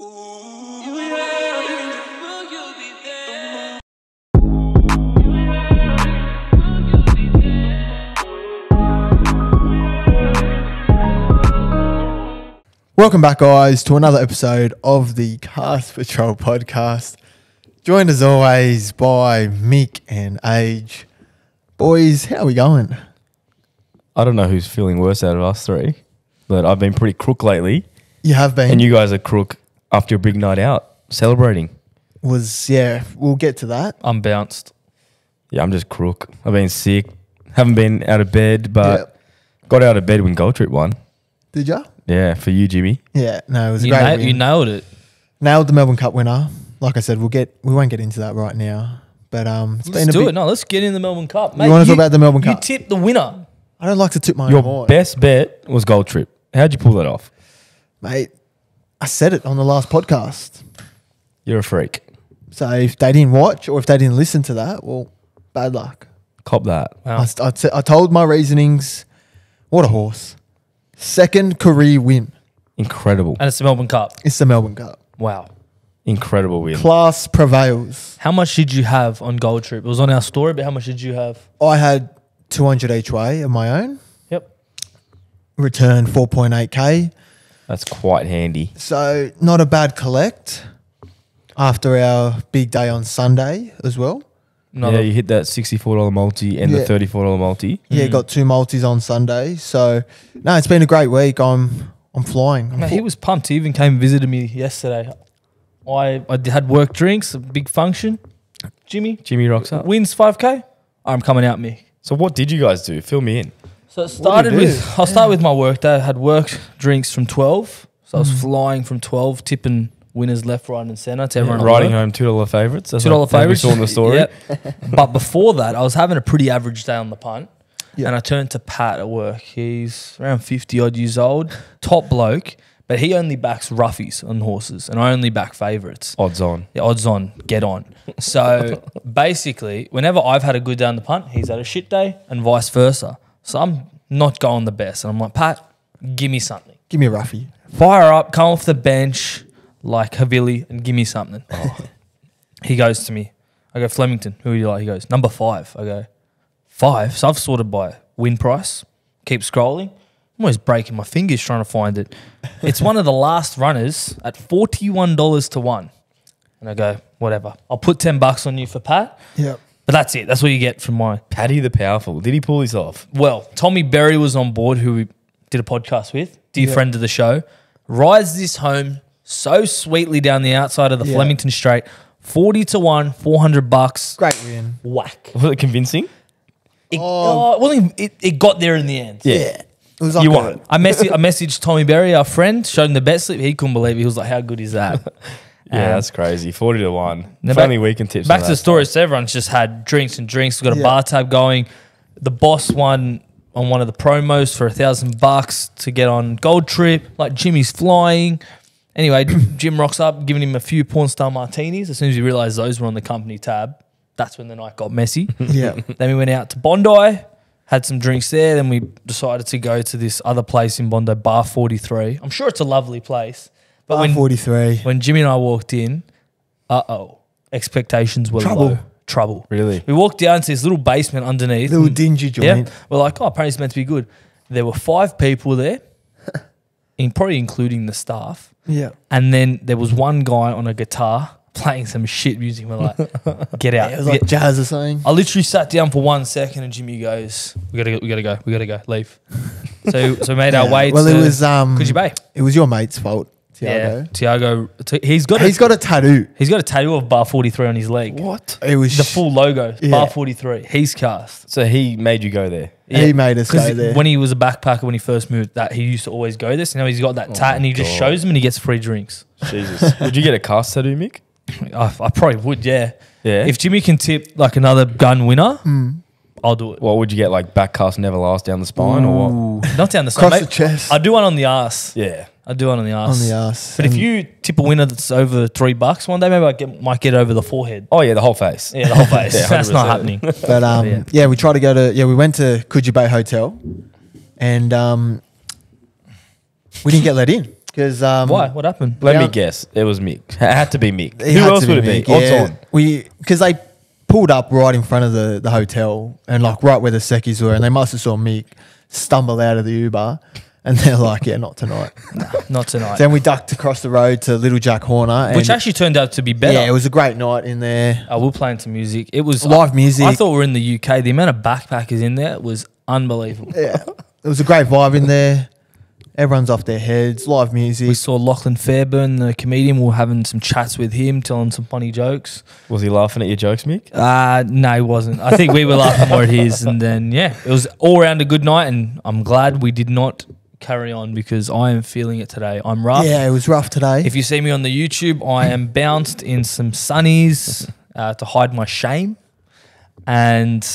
Welcome back, guys, to another episode of the Cast Patrol podcast. Joined as always by Mick and Age. Boys, how are we going? I don't know who's feeling worse out of us three, but I've been pretty crook lately, You have been. and you guys are crook after a big night out celebrating. was yeah. We'll get to that. I'm bounced. Yeah, I'm just crook. I've been sick, haven't been out of bed, but Yep. got out of bed when Gold Trip won. Did ya? Yeah, for you, Jimmy. Yeah. No, it was a You, great. na- win. you nailed it. Nailed the Melbourne Cup winner. Like I said, we'll get. We won't get into that right now. But um, it's Let's been a do big, it. No, let's get in the Melbourne Cup. You wanna talk about the Melbourne Cup? You tipped the winner. I don't like to tip my Your own horn, best bet was Gold Trip. How'd you pull that off? mate. I said it on the last podcast. You're a freak. So if they didn't watch or if they didn't listen to that, well, bad luck. Cop that. Wow. I, st- I, t- I told my reasonings. What a horse. Second career win. Incredible. And it's the Melbourne Cup. It's the Melbourne Cup. Wow. Incredible win. Class prevails. How much did you have on Gold Trip? It was on our story, but how much did you have? I had 200 each way of my own. Yep. Returned 4.8k. That's quite handy. So not a bad collect after our big day on Sunday as well. No, yeah, you hit that $64 multi and Yeah. the $34 multi. Yeah, Mm. got two multis on Sunday. So no, it's been a great week. I'm I'm flying. I'm Mate, fu- he was pumped. He even came and visited me yesterday. I I had work drinks, a big function. Jimmy Jimmy rocks up. wins 5K. I'm coming out, me. So what did you guys do? Fill me in. So it What do started you do? with I'll start with my work day. I had work drinks from twelve. So I was Mm. flying from twelve, tipping winners left, right, and centre to everyone. Riding home $2 favourites. Two dollar like- as we saw in the story. Yep. but before that, I was having a pretty average day on the punt. Yeah. And I turned to Pat at work. He's around fifty odd years old, top bloke, but he only backs roughies on horses, and I only back favourites. Odds on. The odds on, get on. So basically, whenever I've had a good day on the punt, he's had a shit day, and vice versa. So I'm not going the best, and I'm like, Pat, give me something. Give me a roughie. Fire up, come off the bench like Havili, and give me something. Oh. he goes to me. I go Flemington. Who do you like? He goes number five. I go five. So I've sorted by win price. Keep scrolling. I'm always breaking my fingers trying to find it. It's one of the last runners at forty-one dollars to one. And I go, whatever. I'll put ten bucks on you for Pat. Yep. But that's it. That's what you get from my. Paddy the Powerful. Did he pull this off? Well, Tommy Berry was on board, who we did a podcast with, dear Yeah. friend of the show. Rides this home so sweetly down the outside of the Yeah. Flemington Straight, forty to one, four hundred bucks. Great win. Whack. Was it convincing? It, Oh. oh, well, it, it got there in the end. Yeah. It was like You a- won. I messaged, I messaged Tommy Berry, our friend, showed him the bet slip. He couldn't believe it. He was like, "How good is that?" Yeah, Um, that's crazy. 40 to 1. Now If back- only we can tip some Back to the that story. So everyone's just had drinks and drinks. We've got a Yeah. bar tab going. The boss won on one of the promos for a thousand bucks to get on Gold Trip. Like Jimmy's flying. Anyway, Jim rocks up, giving him a few porn star martinis. As soon as he realised those were on the company tab, that's when the night got messy. Yeah. then we went out to Bondi, had some drinks there. Then we decided to go to this other place in Bondi, Bar 43. I'm sure it's a lovely place. But Bar when 43. when Jimmy and I walked in, uh oh, expectations were Trouble. low. Trouble. Really? We walked down to this little basement underneath. Little and- dingy yeah, joint. we're like, oh, apparently it's meant to be good. There were five people there, in probably including the staff, Yeah. and then there was one guy on a guitar playing some shit music. We're like, get out. It was like Get- jazz or something. I literally sat down for one second, and Jimmy goes, "We gotta go. We gotta go. We gotta go. Leave." so, so we made our Yeah. way. Well, to it was um. Coogee Bay. It was your mate's fault, Yeah, Tiago. Tiago. He's got. He's a, got a tattoo. He's got a tattoo of Bar Forty Three on his leg. What? It was The full logo, Yeah. Bar 43. He's cast. So he made you go there. Yeah. He made us go 'Cause there. When he was a backpacker, when he first moved, that he used to always go this. Now he's got that tat, and he just shows him, and he gets free drinks. Jesus. Would you get a cast tattoo, Mick? I, I probably would, yeah. Yeah. If Jimmy can tip like another gun winner, Hmm. I'll do it. what would you get? Like back cast never last down the spine or what? Not down the side. Across the chest. I'll do one on the ass. Yeah. I'll do one on the ass. on the ass. But if you tip a winner that's over three bucks one day, maybe I get, might get over the forehead. Oh, yeah, the whole face. Yeah, the whole face. Yeah, that's not happening. But um, Yeah. yeah. we tried to go to yeah, we went to Coogee Bay Hotel, and um, we didn't get let in because um, Why? What happened? Let me guess. It was Mick. It had to be Mick. It Who else would it be? Mick, Odds yeah. on. We because they pulled up right in front of the, the hotel and like right where the Sekis were, and they must have saw Mick stumble out of the Uber, and they're like, "Yeah, not tonight." Not tonight. then we ducked across the road to Little Jack Horner, and Which actually turned out to be better. yeah, it was a great night in there. I will play some music. It was Live music. I thought we were in the UK. The amount of backpackers in there was unbelievable. Yeah, it was a great vibe in there. Everyone's off their heads. Live music. We saw Lachlan Fairburn, the comedian. We were having some chats with him, telling some funny jokes. Was he laughing at your jokes, Mick? Uh, no, he wasn't. I think we were laughing more at his. And then, yeah, it was all around a good night. And I'm glad we did not carry on because I am feeling it today. I'm rough. Yeah, it was rough today. If you see me on the YouTube, I am bounced in some sunnies uh, to hide my shame. And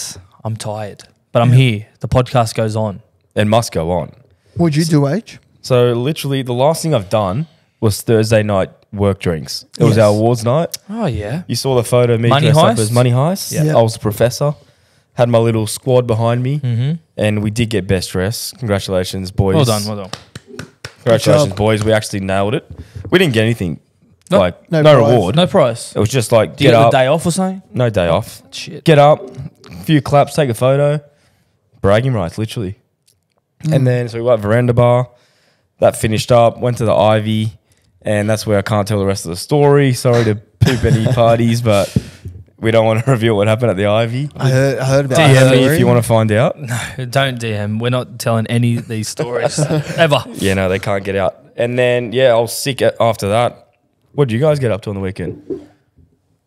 I'm tired. But I'm here. The podcast goes on. And must go on. What'd you do, H? So literally, the last thing I've done was Thursday night work drinks. It was Yes. our awards night. Oh, yeah. You saw the photo of me Money dressed up Heist? as Money Heist. Yeah. Yeah. I was the professor. Had my little squad behind me, Mm-hmm. and we did get best dress. Congratulations, boys! Well done. Well done. Congratulations, boys! We actually nailed it. We didn't get anything, No- like no no, reward. No price. It was just like Do you get get up, the day off or something? no day off. Shit. Get up, a few claps, take a photo, bragging rights, literally. And then so we got veranda bar. That finished up. Went to the Ivy, and that's where I can't tell the rest of the story. Sorry to poop any parties, but we don't want to reveal what happened at the Ivy. I heard, I heard about DM that me if you want to find out. No, don't DM. We're not telling any of these stories ever. Yeah, no, they can't get out. And then yeah, I was sick a- after that. What did you guys get up to on the weekend?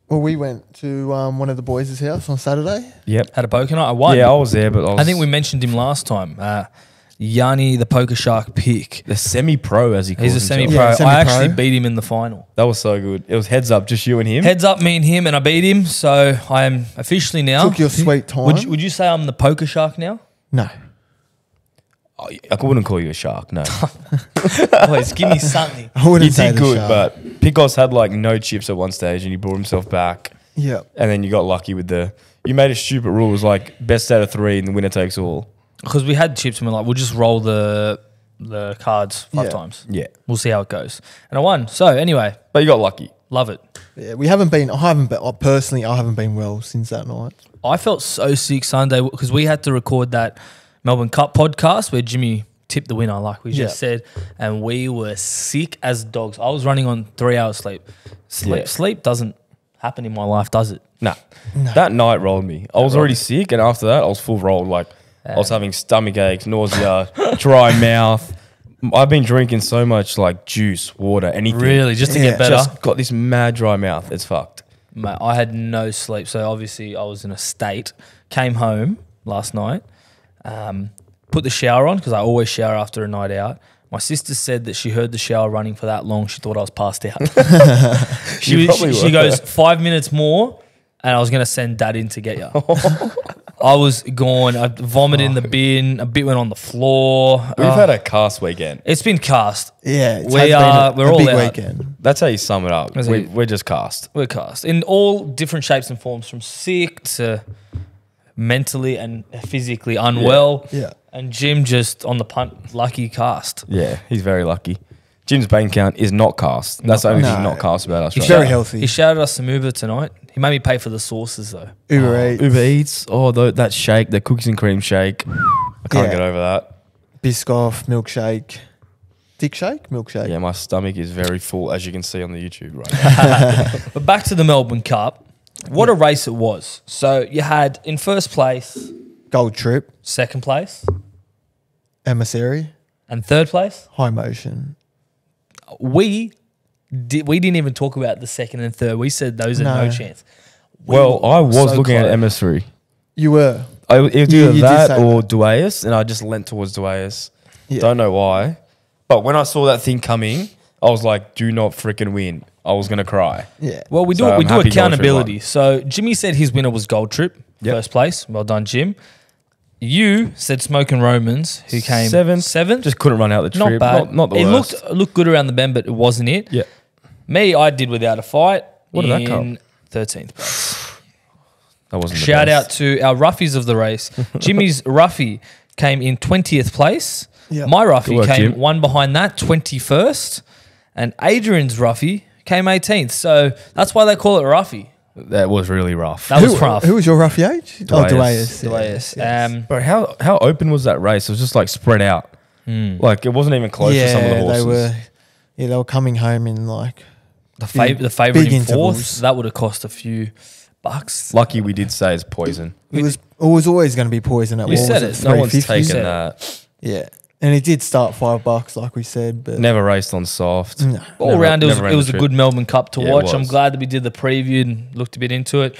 Well, we went to um, one of the boys' house on Saturday. Yep. Had a poker night. I won. Yeah, I was there, but I, was, I think we mentioned him last time. Uh, Yanni, the poker shark pick. the semi-pro as he calls him. He's a himself. semi-pro. Yeah, I semi-pro. actually beat him in the final. That was so good. It was heads up, just you and him. Heads up, me and him, and I beat him. So I am officially now. Took your sweet time. Would you, would you say I'm the poker shark now? no. Oh, I wouldn't call you a shark. No, Boys, give me something. I wouldn't you say did the good, shark. but Picos had like no chips at one stage, and he brought himself back. yeah, And then you got lucky with the. You made a stupid rule. It was like best out of three, and the winner takes all. Because we had chips and we're like, we'll just roll the the cards five Yeah. times. Yeah, We'll see how it goes. And I won. So anyway, but you got lucky. love it. yeah. We haven't been. I haven't been. I personally, I haven't been well since that night. I felt so sick Sunday because we had to record that Melbourne Cup podcast where Jimmy tipped the winner, like we just Yeah. said, and we were sick as dogs. I was running on three hours sleep. Sleep, Yeah. sleep doesn't happen in my life, does it? Nah, that night rolled me. I was already sick, and after that, I was full rolled. Like I was having stomach aches, nausea, dry mouth. I've been drinking so much like juice, water, anything. Really, just to get better. Just got this mad dry mouth. It's fucked. Mate, I had no sleep, so obviously I was in a state. Came home last night, um, put the shower on because I always shower after a night out. My sister said that she heard the shower running for that long. She thought I was passed out. she, You was- probably she, she goes five minutes more, and I was gonna send dad in to get you. I was gone. I vomited in the bin. A bit went on the floor. We've Oh, had a uh, cast weekend. it's been cast. Yeah, it's We has been are- a, we're a all big out. weekend. That's how you sum it up. That's We, it. we're just cast. We're cast in all different shapes and forms, from sick to mentally and physically unwell. Yeah. And Jim just on the punt, lucky cast. Yeah, he's very lucky. Jim's bank account is not cast. That's the only No. thing not cast about us. He's Right very now. healthy. He shouted us some Uber tonight. He made me pay for the sauces though. Uber oh, Eats, Uber Eats. Oh, tho- that shake, the cookies and cream shake. I can't Yeah. get over that. Biscoff, milkshake, dick shake, milkshake. Yeah, my stomach is very full, as you can see on the YouTube right now. But back to the Melbourne Cup. What a race it was. So you had in first place, Gold trip, second place, emissary, and third place. High Emocean. We did we didn't even talk about the second and third. We said those are no, No. chance. We well, I was so looking at close. emissary. You were. I, it was You- either you did that say or Dueus, and I just leant towards Dueus. Yeah. Don't know why. But when I saw that thing coming, I was like, do not freaking win. I was going to cry. Yeah. Well, we do So we I'm do happy Gold Trip accountability. So Jimmy said his winner was Gold Trip, Yep. first place. Well done, Jim. You said Smokin' Romans, who came Seventh. Seventh, Just couldn't run out the trip. not bad. Not, not the it worst. looked looked good around the bend, but it wasn't it. yeah. Me, I did without a fight. What did that in come? Thirteenth place. That wasn't the Shout out to our roughies of the race. Jimmy's roughie came in twentieth place. Yeah. My roughie work, came Jim. one behind that, 21st, and Adrian's roughie came 18th. So that's why they call it roughie. That was really rough. That was who, rough. Who was your roughy age? Oh, Duayas. Duayas. The way yes, um, Bro, how how open was that race? It was just like spread out. Like it wasn't even close yeah, to some of the horses. they were. Yeah, they were coming home in like. the, fav- the favourite big in fourth, that would have cost a few bucks. Lucky we did say it's poison. It was. It was always going to be poison at You Walls said at it. No one's 350. taken that. Yeah, and it did start five bucks, like we said, but Never raced on soft. no. All Never- round, it was, never ran it was a trip. good Melbourne Cup to Yeah, it watch. I'm was. glad that we did the preview and looked a bit into it.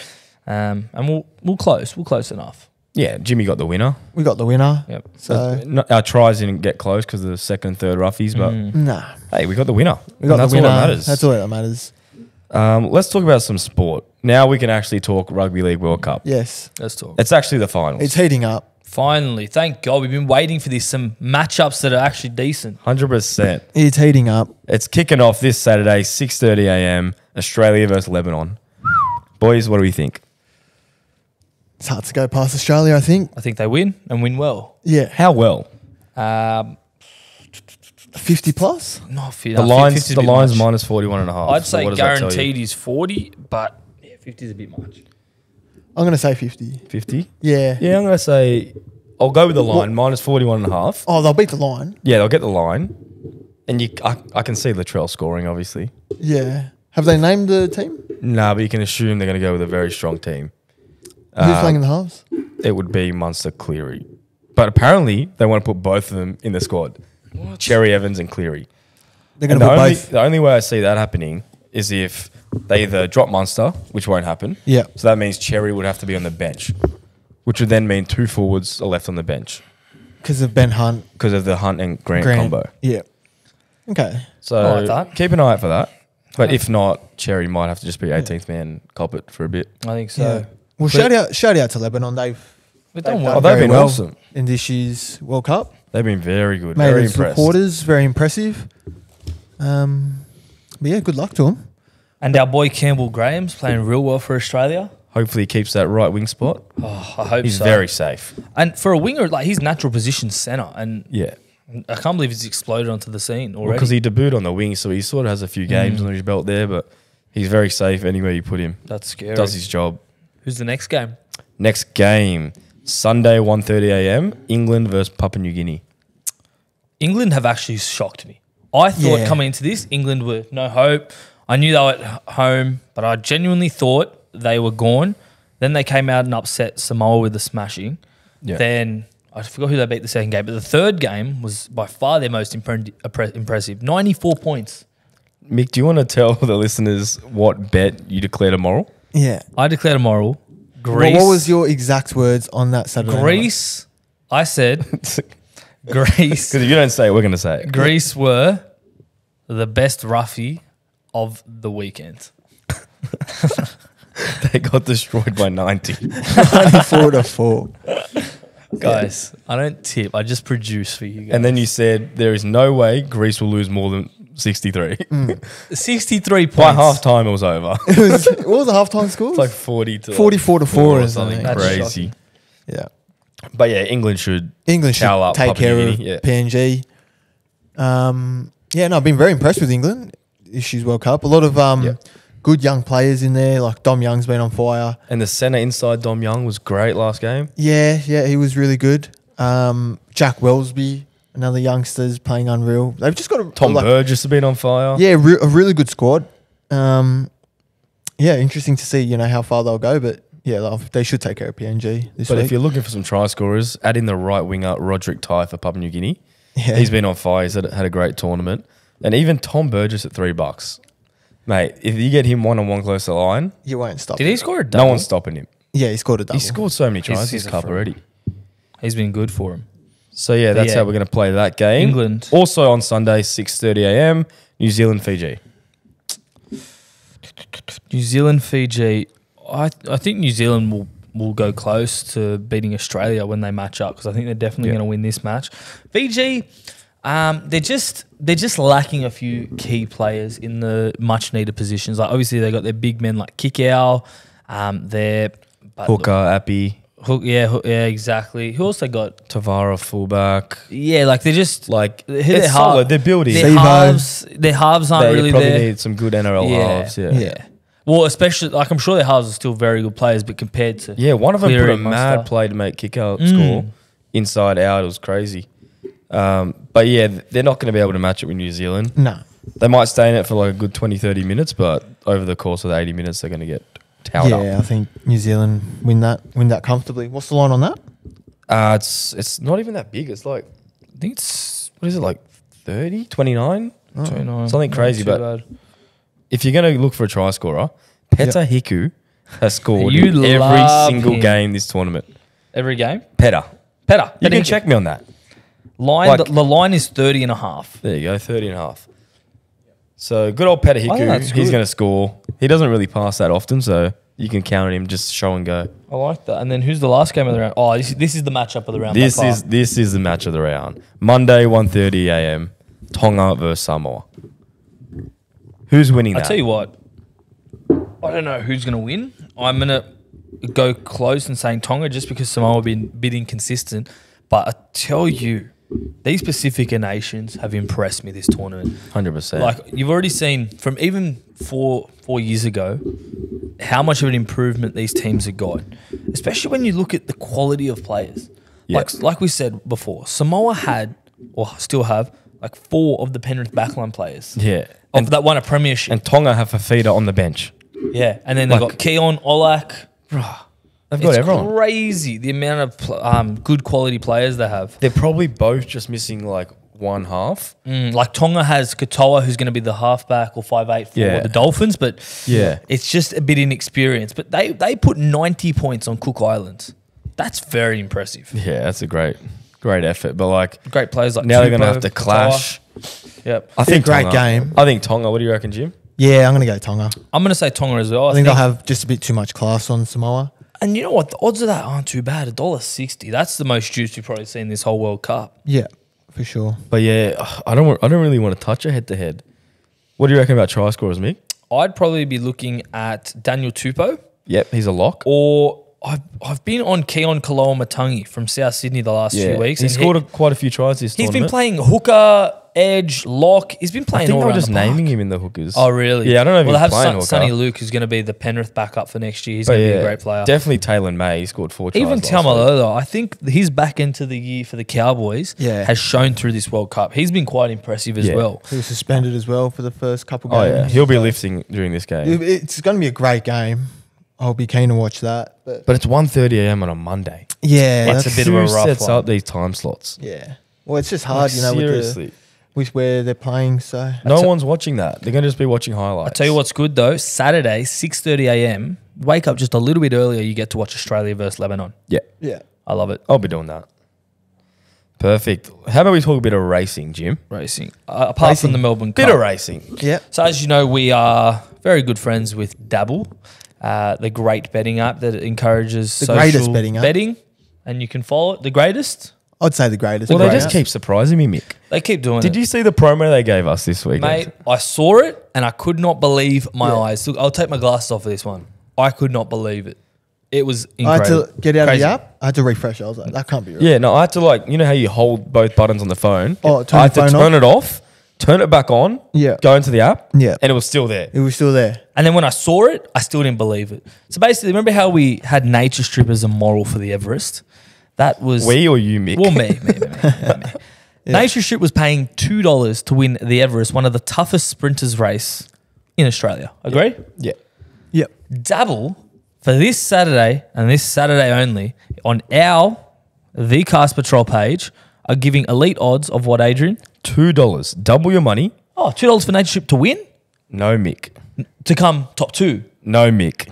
Um, and we'll we'll close. We'll close enough. Yeah, Jimmy got the winner. we got the winner. Yep. So No- our tries didn't get close because of the second and third roughies, but Mm. nah, hey, we got the winner. we got And that's the winner. all that matters. That's all that matters. Um, let's talk about some sport. Now we can actually talk Rugby League World Cup. Yes, Let's talk. It's actually the finals. it's heating up. Finally, thank God. We've been waiting for this. Some matchups that are actually decent. Hundred percent. It's heating up. It's kicking off this Saturday, six thirty a.m. Australia versus Lebanon. Boys, what do we think? It's hard to go past Australia. I think. I think they win and win well. Yeah, How well? Um, fifty plus. not fifty. The lines, the lines much. minus 41 and a half. I'd say what does that tell you? guaranteed is 40, but yeah, 50 is a bit much. I'm gonna say fifty. 50? Yeah. Yeah, I'm going to say, I'll go with the line, minus 41 and a half. Oh, they'll beat the line. Yeah, they'll get the line. And you, I, I can see Latrell scoring, obviously. Yeah. Have they named the team? Nah, but you can assume they're going to go with a very strong team. Who's Uh, playing in the halves? It would be Munster Cleary. But apparently, they want to put both of them in the squad Cherry Evans and Cleary. They're And gonna the put only, both. the only way I see that happening is if they either drop Munster, which won't happen. Yeah. So that means Cherry would have to be on the bench, which would then mean two forwards are left on the bench Because of Ben Hunt, because of the Hunt and Grant, Grant. combo. Yeah. Okay. So like that. keep an eye out for that. But if not, Cherry might have to just be 18th man, cop it for a bit. I think so. Yeah. Well, shout out, shout out to Lebanon. They've But they've don't done worry. Oh, they've very been well awesome. in this year's World Cup. They've been very good, Made very it to impressed. quarters, very impressive. Um, but yeah, good luck to them. And our boy Campbell Graham's playing real well for Australia. Hopefully, he keeps that right wing spot. Oh, I hope He's so. very safe. and for a winger, like his natural position centre, and Yeah. I can't believe he's exploded onto the scene already. Because he debuted on the wing, so he sort of has a few games mm. under his belt there, but he's very safe anywhere you put him. That's scary. Does his job. Who's the next game? Next game, Sunday, 1.30 a.m., England versus Papua New Guinea. England have actually shocked me. I thought Yeah. coming into this, England were no hope. I knew they were at home, but I genuinely thought they were gone. Then they came out and upset Samoa with the smashing. Yeah. Then I forgot who they beat the second game, but the third game was by far their most impre- impre- impressive. 94 points. Mick, do you want to tell the listeners what bet you declared immoral? Yeah. I declared a moral. What, Greece. what was your exact words on that Saturday? night? Greece. I said Greece. Because if you don't say it, we're going to say it. Greece were the best roughie of the weekend. They got destroyed by 90. Ninety-four to four. Guys, I don't tip. I just produce for you guys. and then you said there is no way Greece will lose more than 63. 63 points. By half time, it was over. It was, what was the halftime score? It's like 40 to 44 to 4 or or something something. That's crazy. yeah. But yeah, England should. England should Towel up take Papua care New of Guinea, yeah. PNG. Um, yeah, no, I've been very impressed with England. Issues World Cup. A lot of um, Yeah. good young players in there. Like Dom Young's been on fire. And the centre inside Dom Young was great last game. Yeah, yeah, he was really good. Um, Jack Welsby, another youngster's playing unreal. They've just got a Tom like, Burgess has been on fire. Yeah, re- a really good squad. Um, yeah, interesting to see you know how far they'll go, but yeah, they should take care of PNG this But week. if you're looking for some try scorers, add in the right winger Rodrick Tai for Papua New Guinea. yeah, He's been on fire. He's had, had a great tournament. And even Tom Burgess at three bucks. Mate, if you get him one on one close to the line, you won't stop. Did him. he score a double? no one's stopping him. Yeah, he scored a double. He scored so many tries He's- this he's a cup fraud. already. He's been good for him. So yeah, that's yeah. how we're going to play that game. England. Also on Sunday, 6.30 a.m., New Zealand, Fiji. New Zealand, Fiji. I I think New Zealand will will go close to beating Australia when they match up because I think they're definitely Yeah. going to win this match. Fiji, um, they're just they're just lacking a few key players in the much needed positions. Like obviously they got their big men like Kikau, um, their but Hooker, Api. Hook, yeah, hook, yeah, exactly. Who else they got? Tavara fullback. Yeah, like they're just Like Who it's their solid. half- They're building. their Sevo. halves. Their halves aren't They really probably there. need some good NRL yeah. halves. Yeah. yeah, Well, especially like I'm sure their halves are still very good players, but compared to Yeah, one of them put a mad Munster. play to make kick out Mm. score inside out. It was crazy. Um, but yeah, they're not going to be able to match it with New Zealand. No. They might stay in it for like a good 20, 30 minutes, but over the course of the 80 minutes, they're going to get towed yeah, up. Yeah, I think New Zealand win that win that comfortably. What's the line on that? Uh, it's it's not even that big. It's like, I think it's what is it, like 30, 29? 29. Something crazy, too but- bad. If you're going to look for a try scorer, Peta Hiku has scored You every single him. game this tournament. every game. Peta. Better. You can check me on that. Line. like- the, the line is 30 and a half. There you go, 30 and a half. So good old Hiku. Oh, that's He's good. going to score. He doesn't really pass that often, so you can count on him just show and go. I like that. And then who's the last game of the round? Oh, this, this is the matchup of the round. by This far. is this is the match of the round. Monday, 1.30 a.m. Tonga versus Samoa. Who's winning I that? tell you what, I don't know who's going to win. I'm going to go close and saying Tonga just because Samoa have been a bit inconsistent. But I tell you, these Pacifica nations have impressed me this tournament. 100%. Like you've already seen from even four four years ago, how much of an improvement these teams have got. Especially when you look at the quality of players. Yeah. Like like we said before, Samoa had or still have like four of the Penrith backline players. yeah. Of And, that won a premiership. and Tonga have Fifita on the bench. yeah. And then they've got Keon, Olak. They've got It's everyone. crazy the amount of pl- um, good quality players they have. They're probably both just missing like one half. Mm, like Tonga has Katoa, who's going to be the halfback or five eight for Yeah. the Dolphins, but Yeah. it's just a bit inexperienced. But they they put ninety points on Cook Islands. That's very impressive. Yeah, that's a great, great effort. But like Great players like now they're going to have to Katoa. clash. Yep. I think great Tonga- game. I think Tonga. What do you reckon, Jim? Yeah, I'm gonna go Tonga. I'm going to say Tonga as well. I think they'll have just a bit too much class on Samoa. And you know what? The odds of that aren't too bad. A dollar sixty. That's the most juice you've probably seen this whole World Cup. Yeah, for sure. But yeah, I don't. wa- I don't really want to touch a head to head. What do you reckon about try scorers, Mick? I'd probably be looking at Daniel Tupou Yep, he's a lock. or I've, I've been on Keaon Koloamatangi from South Sydney the last few weeks. he and scored a, quite a few tries this He's been playing hooker, edge, lock. He's been playing I think all they were just the naming him in the hookers. Oh, really? Yeah, I don't know if well, he's they have playing Son, hooker. Soni Luke, who's going to be the Penrith backup for next year. He's going to be a great player. Definitely Taylor May. He scored four tries. Even last week. Taumalolo, I think his back end to the year for the Cowboys Yeah. has shown through this World Cup. He's been quite impressive as Yeah. well. He was suspended as well for the first couple Oh games. yeah, he'll be lifting during this game. It's going to be a great game. I'll be keen to watch that. But But it's 1.30 a.m. on a Monday. yeah, It's that's a bit of a Who rough sets one. up these time slots? yeah. Well, it's just hard, you know, with, the, with where they're playing. So no a- one's watching that. They're gonna just be watching highlights. I tell you what's good though. Saturday, six thirty a.m. Wake up just a little bit earlier. You get to watch Australia versus Lebanon. Yeah, yeah, I love it. I'll be doing that. Perfect. How about we talk a bit of racing, Jim? Racing. Uh, apart Racing. from the Melbourne Bit of racing. yeah. So as you know, we are very good friends with Dabble, uh, the great betting app that encourages The social greatest betting app. betting, and you can follow it. The greatest. I'd say the greatest. Well, but they just keep surprising me, Mick. They keep doing Did it. you see the promo they gave us this week, Mate, I saw it and I could not believe my Yeah. eyes. Look, I'll take my glasses off for this one. I could not believe it. It was I had to get out Crazy. of the app. I had to refresh. I was like, that can't be real. Yeah, no, I had to like, you know how you hold both buttons on the phone? Oh, turn I had the to phone turn it off, turn it back on, Yeah. go into the app, Yeah. and it was still there. It was still there. And then when I saw it, I still didn't believe it. So basically, remember how we had Nature Strip as a moral for the Everest? That was We or you, Mick? Well, me, me, me, me, me. me. Nature Strip was paying two dollars to win the Everest, one of the toughest sprinters race in Australia. Agree? Yeah. Yep. Dabble for this Saturday and this Saturday only on our the Cast Patrol page are giving elite odds of what, Adrian? Two dollars. Double your money. Oh, two dollars for Nature Strip to win, No Mick. to come top two, No Mick.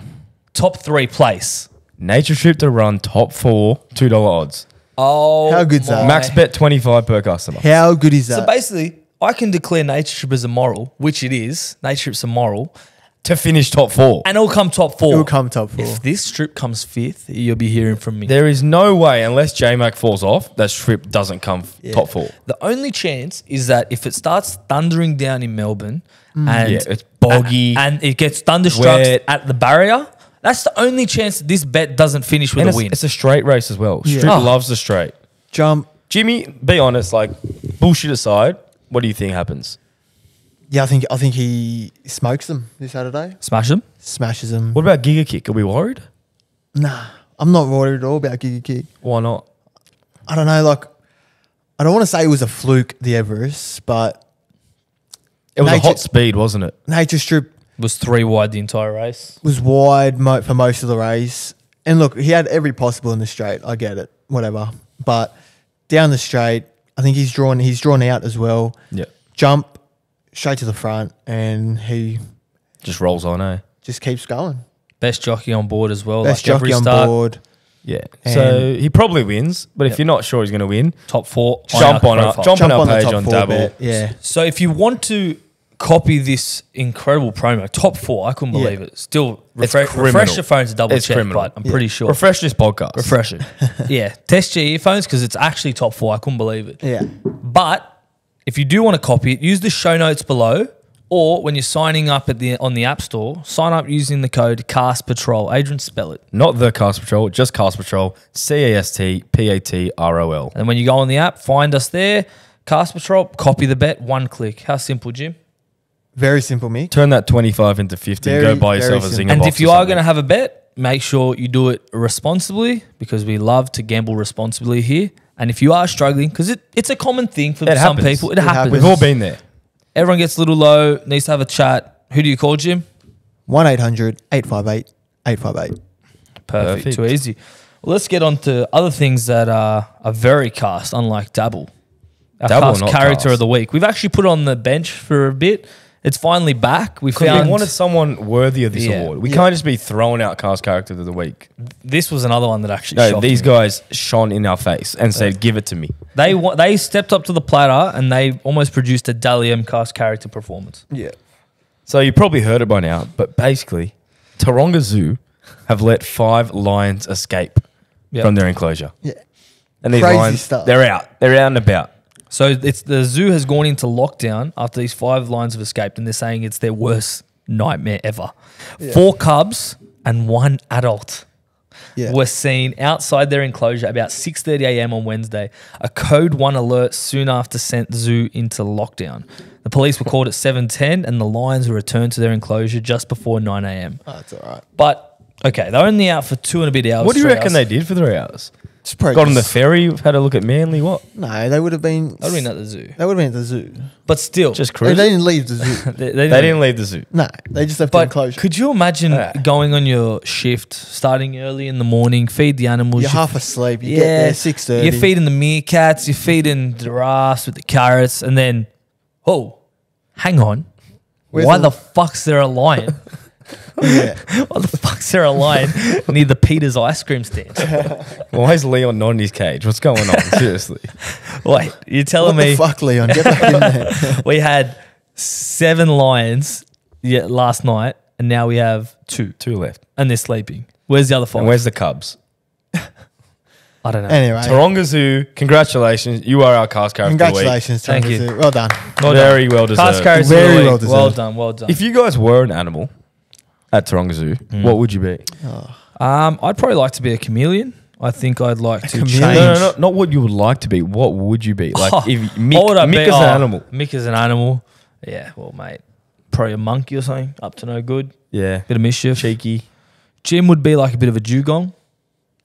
top three place. Nature Strip to run top four, two dollar odds. Oh, How good's that? Max bet twenty five per customer. How good is that? So basically, I can declare Nature Strip as a moral, which it is. Nature Strip's a moral, To finish top four. and it'll come top four. it will come top four. If this strip comes fifth, you'll be hearing from me. There is no way, unless J Mac falls off, that Strip doesn't come Yeah. top four. The only chance is that if it starts thundering down in Melbourne mm. and Yeah, it's boggy. and it gets thunderstruck wet. at the barrier, That's the only chance this bet doesn't finish with And a it's, win. it's a straight race as well. Yeah. Strip Oh. loves the straight. Jump. Jimmy, be honest, like bullshit aside, what do you think happens? Yeah, I think I think he smokes them this Saturday. Smash them. Smashes them. What about Giga Kick? Are we worried? Nah, I'm not worried at all about Giga Kick. Why not? I don't know. Like, I don't want to say it was a fluke, the Everest, but It was Nature- a hot speed, wasn't it? Nature Strip Was three wide the entire race. was wide mo- for most of the race. And look, he had every possible in the straight. I get it, whatever. But down the straight, I think he's drawn. He's drawn out as well. Yeah. Jump straight to the front, and he Just rolls on, eh? just keeps going. Best jockey on board as well. Best like every jockey on start, board. Yeah. And- so he probably wins, but if Yep. you're not sure he's going to win, top four. jump our on our jump, Jump on on our the page on four Dabble. bet. Yeah, So if you want to copy this incredible promo, top four, I couldn't Yeah. believe it. Still, It's refresh, refresh your phones to double It's check, criminal. but I'm Yeah. pretty sure. Refresh this podcast. Refresh it. yeah. Test your earphones because it's actually top four. I couldn't believe it. yeah. But if you do want to copy it, use the show notes below, or when you're signing up at the on the App Store, sign up using the code Cast Patrol. Adrian, spell it. Not the Cast Patrol, just Cast Patrol. C A S T P A T R O L. And when you go on the app, find us there. Cast Patrol, copy the bet, one click. How simple, Jim? Very simple, me. Turn that 25 into 50. Very, go buy yourself a simple. zinger And box if you are going to have a bet, make sure you do it responsibly because we love to gamble responsibly here. And if you are struggling, because it, it's a common thing for It some happens. people, it, It happens. happens. We've all been there. Everyone gets a little low, needs to have a chat. Who do you call, Jim? 1 800 858 858. Perfect. Perfect. Too easy. Well, let's get on to other things that are, are very cast, unlike Dabble. Our Dabble, cast not character cast. of the week. We've actually put it on the bench for a bit. It's finally back. We We wanted someone worthy of this Yeah. award. We Yeah. can't just be throwing out cast character of the week. this was another one that actually No, shocked these me. guys shone in our face and said, "Give it to me." They wa- they stepped up to the platter and they almost produced a Dally M cast character performance. Yeah. So you probably heard it by now, but basically, Taronga Zoo have let five lions escape Yep. from their enclosure, Yeah. and these Crazy lions, stuff. they're out. They're out and about. So it's the zoo has gone into lockdown after these five lions have escaped, and they're saying it's their worst nightmare ever. Four cubs and one adult Yeah. were seen outside their enclosure about 6:30 a.m. on Wednesday. A code 1 alert soon after sent zoo into lockdown. The police were called at 7:10 and the lions were returned to their enclosure just before 9 a.m. Oh, that's all right. But okay, they're only out for two and a bit hours. What do you reckon hours. they did for three hours? Just probably Got on the just- ferry, had a look at Manly. What? No, they would have been. They would have been at the zoo. They would have been at the zoo. But still, Just They, cruising. they didn't leave the zoo. they, They didn't leave the zoo. no, they just left the But enclosure. could you imagine Yeah. going on your shift, starting early in the morning, feed the animals? You're you- half asleep. You get there six thirty. You're feeding the meerkats, you're feeding the giraffes with the carrots, and then, oh, hang on. Where's Why the- the fuck's there a lion? Yeah. Why the fuck's there a lion near the Peter's ice cream stand? Why is Leon not in his cage? What's going on? Seriously. Wait, you're What telling the me fuck, Leon? Get back in there. we had seven lions yeah, last night, and now we have two, Two left. and they're sleeping. Where's the other five? And where's the Cubs? I don't know. Anyway, Taronga Zoo, congratulations. You are our cast character congratulations, Thank Thank you. you. Well done. Well done. Very well Past deserved. characters Very well deserved. Well done, well done. If you guys were an animal at Taronga Zoo, Hmm. what would you be? Um, I'd probably like to be a chameleon. I think I'd like to chameleon? change. No, no, no, not what you would like to be. What would you be? Like Oh, if Mick, what would I Mick be? is an Oh, animal. Mick is an animal. Yeah, well, mate, probably a monkey or something. Up to no good. Yeah. Bit of mischief. Cheeky. Jim would be like a bit of a dugong.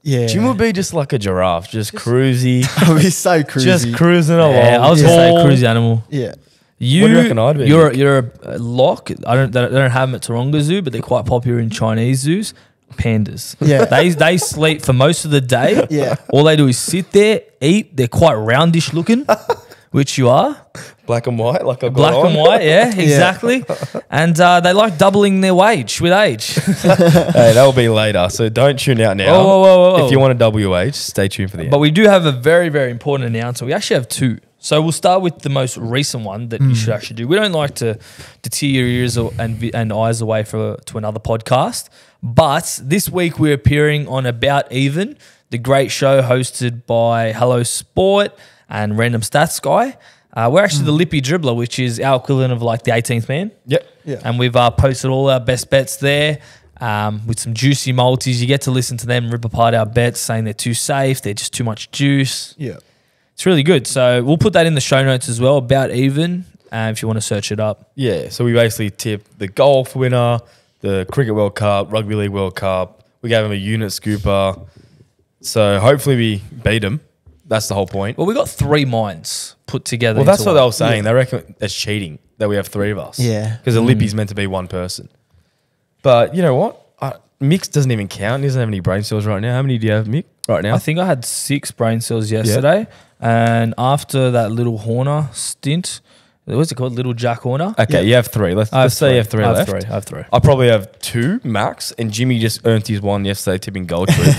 Yeah. Jim would be just like a giraffe, just cruisy, I would be so cruisy. just cruising along. Yeah, I was gonna say tall. cruisy animal. yeah. You, What do you reckon I'd be, You're Mick? you're a, a lock. I don't they don't have them at Taronga Zoo, but they're quite popular in Chinese zoos. Pandas. Yeah. they they sleep for most of the day. Yeah. All they do is sit there, eat. They're quite roundish looking, which you are. Black and white, like a Black and white, yeah, exactly. And uh, they like doubling their wage with age. hey, that'll be later. So don't tune out now. Whoa, whoa, whoa, whoa. If you want to double your age, stay tuned for the end. But we do have a very, very important announcement. We actually have two. So we'll start with the most recent one that you should actually do. We don't like to, to tear your ears or- and, and eyes away for, to another podcast. But this week we're appearing on About Even, the great show hosted by Hello Sport and Random Stats Guy. Uh, we're actually the Lippy Dribbler, which is our equivalent of like the 18th man. yep. Yeah. And we've uh, posted all our best bets there. um, with some juicy multis. You get to listen to them rip apart our bets, saying they're too safe, they're just too much juice. Yeah. It's really good. So we'll put that in the show notes as well, about even, uh, if you want to search it up. Yeah, so we basically tipped the golf winner, the Cricket World Cup, Rugby League World Cup. We gave him a unit scooper. So hopefully we beat him. That's the whole point. Well, we got three minds put together. Well, that's into what they one. were saying. They reckon it's cheating that we have three of us. Yeah. Because a lippy's meant to be one person. But you know what? Uh, Mick doesn't even count. He doesn't have any brain cells right now. How many do you have, Mick, right now? I think I had six brain cells yesterday, and after that little Horner stint, what's it called? Little Jack Horner. okay, Yeah. you have three. Let's, I let's say you have three I have left. three. I have three. I probably have two max, and Jimmy just earned his one yesterday tipping gold tree.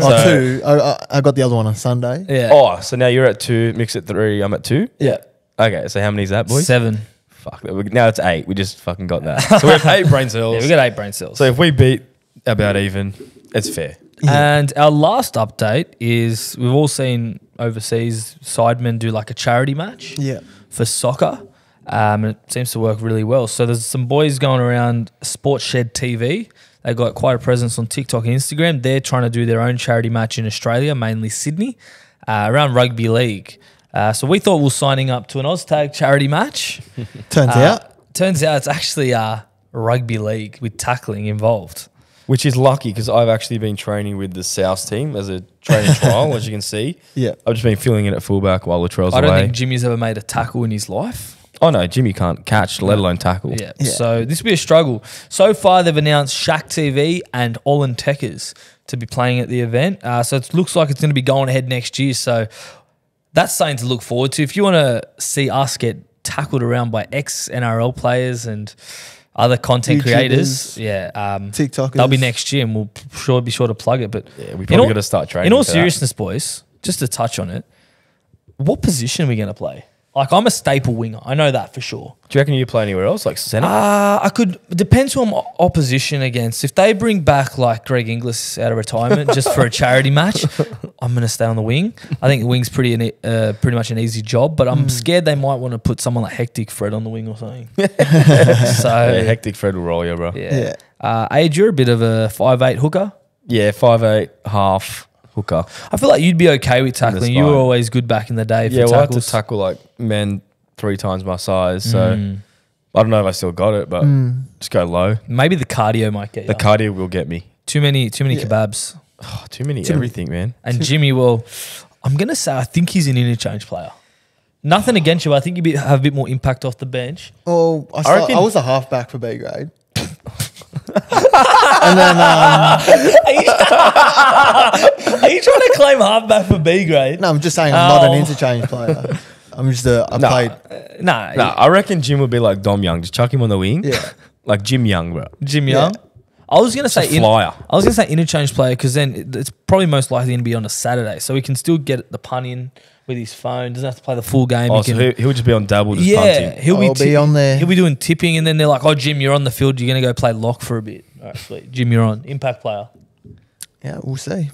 Oh, two. I, I, I got the other one on Sunday. Yeah. Oh, so now you're at two, mix at three, I'm at two. Yeah. Okay, so how many is that, boys? Seven. Fuck, that. We- now it's eight. We just fucking got that. So we have eight brain cells. Yeah, we got eight brain cells. so if we beat about even, it's fair. And our last update is we've all seen overseas sidemen do like a charity match Yeah. for soccer. Um, and it seems to work really well. So there's some boys going around Sports Shed TV. They got quite a presence on TikTok and Instagram. They're trying to do their own charity match in Australia, mainly Sydney, uh, around rugby league. Uh, so we thought we were signing up to an OzTag charity match. Turns Uh, out. turns out it's actually uh, rugby league with tackling involved. Which is lucky because I've actually been training with the South team as a training trial, as you can see. Yeah. I've just been filling in at fullback while Latrell's away. I don't away. think Jimmy's ever made a tackle in his life. oh no, Jimmy can't catch, let alone tackle. Yeah. Yeah. So this will be a struggle. So far, they've announced Shaq TV and Olin Techers to be playing at the event. Uh, so it looks like it's going to be going ahead next year. So that's something to look forward to. If you want to see us get tackled around by ex NRL players and other content YouTubers, creators, yeah, um, TikTokers. They'll be next year, and we'll sure be sure to plug it. But Yeah, we in probably all- got to start training. in all for that. seriousness, boys, just to touch on it, what position are we going to play? Like I'm a staple winger. I know that for sure. do you reckon you play anywhere else, like centre? Uh, I could depends who I'm opposition against. If they bring back like Greg Inglis out of retirement just for a charity match, I'm gonna stay on the wing. I think the wing's pretty uh, pretty much an easy job, but I'm scared they might want to put someone like Hectic Fred on the wing or something. so yeah, hectic Fred will roll you, bro. Yeah, yeah. Uh, Age, you're a bit of a five eight hooker. Yeah, five eight half hooker. I feel like you'd be okay with tackling. You were always good back in the day for Yeah, well, I had to tackles. tackle like men three times my size, so Mm. I don't know if I still got it, but just go low. Maybe the cardio might get The you. cardio will get me. too many too many Yeah. kebabs. Oh, too many Too everything, man. And Jimmy will. I'm gonna say I think he's an interchange player. Nothing against you. I think you be, have a bit more impact off the bench. Oh, I, start, I, reckon- was a halfback for B grade. and then um, Are you trying to claim halfback for B grade? no, I'm just saying I'm not Oh. an interchange player. I'm just a. I No. played. Nah, Nah, I reckon Jim would be like Dom Young. Just chuck him on the wing. Yeah. like Jim Young, bro. Jim Yeah. Young. I was gonna say a flyer. I was gonna say interchange player because then it- it's probably most likely gonna be on a Saturday, so he can still get the pun in with his phone. Doesn't have to play the full game. Oh, he so can, he, he'll just be on Dabble, just yeah, punting. he'll be, I'll be on there. He'll be doing tipping, and then they're like, "Oh, Jim, you're on the field. You're gonna go play lock for a bit." All right, sweet. Jim, you're on. Impact player. Yeah, we'll see.